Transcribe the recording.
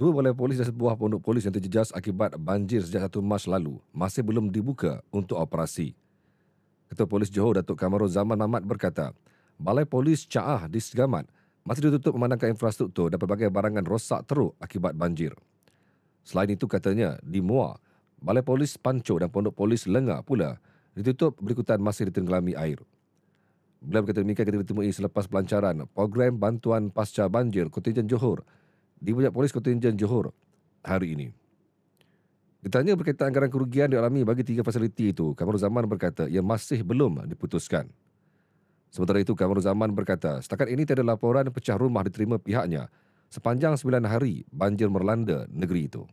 Dua balai polis dan sebuah pondok polis yang terjejas akibat banjir sejak 1 Mac lalu masih belum dibuka untuk operasi. Ketua Polis Johor Datuk Kamarul Zaman Mamat berkata, balai polis Caah di Segamat masih ditutup memandangkan infrastruktur dan pelbagai barangan rosak teruk akibat banjir. Selain itu katanya, di Muar, balai polis Panco dan pondok polis Lenga pula ditutup berikutan masih ditenggelami air. Beliau berkata demikian ketika ditemui selepas pelancaran program bantuan pasca banjir kontingen Johor di Pusat Polis Kontingen Johor hari ini. Ditanya berkaitan anggaran kerugian dialami bagi tiga fasiliti itu, Kamarul Zaman berkata ia masih belum diputuskan. Sementara itu, Kamarul Zaman berkata setakat ini tiada laporan pecah rumah diterima pihaknya sepanjang sembilan hari banjir melanda negeri itu.